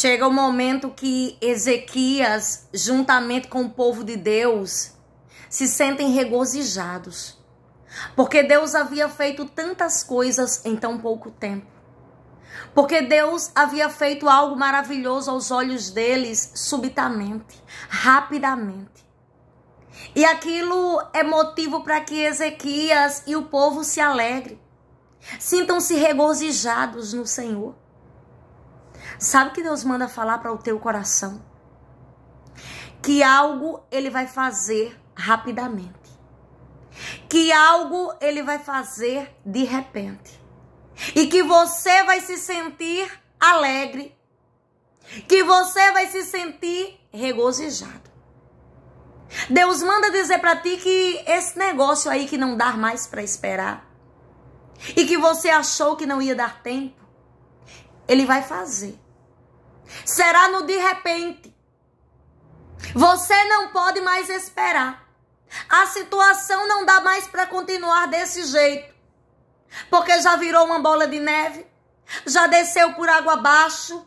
Chega o momento que Ezequias, juntamente com o povo de Deus, se sentem regozijados. Porque Deus havia feito tantas coisas em tão pouco tempo. Porque Deus havia feito algo maravilhoso aos olhos deles subitamente, rapidamente. E aquilo é motivo para que Ezequias e o povo se alegrem. Sintam-se regozijados no Senhor. Sabe que Deus manda falar para o teu coração? Que algo ele vai fazer rapidamente. Que algo ele vai fazer de repente. E que você vai se sentir alegre. Que você vai se sentir regozijado. Deus manda dizer para ti que esse negócio aí que não dá mais para esperar e que você achou que não ia dar tempo, ele vai fazer. Será no de repente. Você não pode mais esperar. A situação não dá mais para continuar desse jeito. Porque já virou uma bola de neve, já desceu por água abaixo,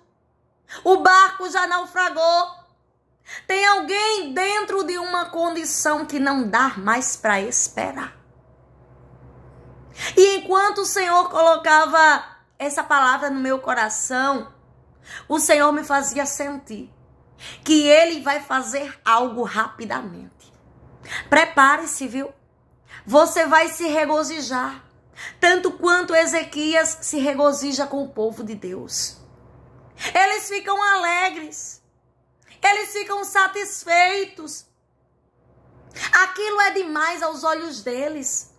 o barco já naufragou. Tem alguém dentro de uma condição que não dá mais para esperar. E enquanto o Senhor colocava essa palavra no meu coração, o Senhor me fazia sentir que Ele vai fazer algo rapidamente. Prepare-se, viu? Você vai se regozijar, tanto quanto Ezequias se regozija com o povo de Deus. Eles ficam alegres, eles ficam satisfeitos. Aquilo é demais aos olhos deles.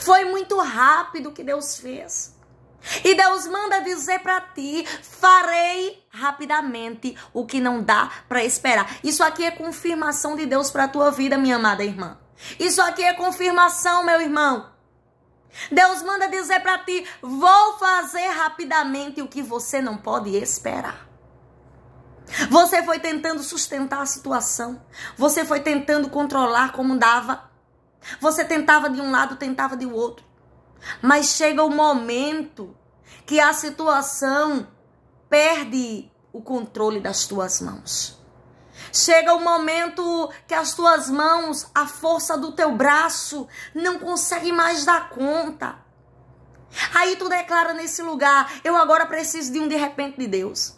Foi muito rápido que Deus fez. E Deus manda dizer para ti: farei rapidamente o que não dá para esperar. Isso aqui é confirmação de Deus para tua vida, minha amada irmã. Isso aqui é confirmação, meu irmão. Deus manda dizer para ti: vou fazer rapidamente o que você não pode esperar. Você foi tentando sustentar a situação. Você foi tentando controlar como dava. Você tentava de um lado, tentava de outro. Mas chega o momento que a situação perde o controle das tuas mãos. Chega o momento que as tuas mãos, a força do teu braço, não consegue mais dar conta. Aí tu declara nesse lugar: eu agora preciso de um de repente de Deus.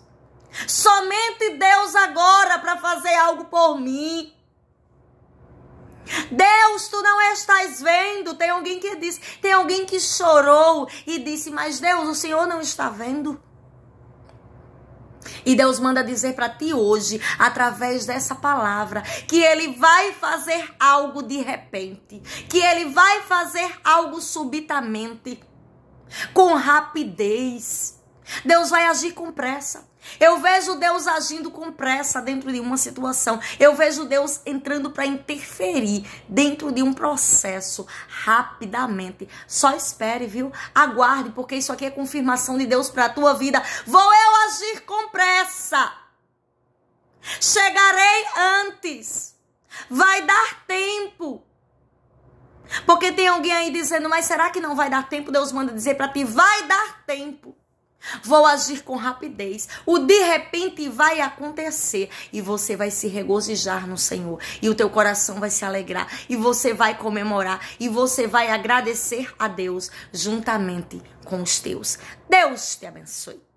Somente Deus agora para fazer algo por mim. Deus, tu não vendo. Tem alguém que disse, tem alguém que chorou e disse, mas Deus, o Senhor não está vendo. E Deus manda dizer para ti hoje, através dessa palavra, que Ele vai fazer algo de repente, que Ele vai fazer algo subitamente, com rapidez. Deus vai agir com pressa. Eu vejo Deus agindo com pressa dentro de uma situação. Eu vejo Deus entrando para interferir dentro de um processo rapidamente. Só espere, viu? Aguarde, porque isso aqui é confirmação de Deus para a tua vida. Vou eu agir com pressa. Chegarei antes. Vai dar tempo. Porque tem alguém aí dizendo, mas será que não vai dar tempo? Deus manda dizer para ti, vai dar tempo. Vou agir com rapidez. O de repente vai acontecer e você vai se regozijar no Senhor e o teu coração vai se alegrar e você vai comemorar e você vai agradecer a Deus juntamente com os teus. Deus te abençoe.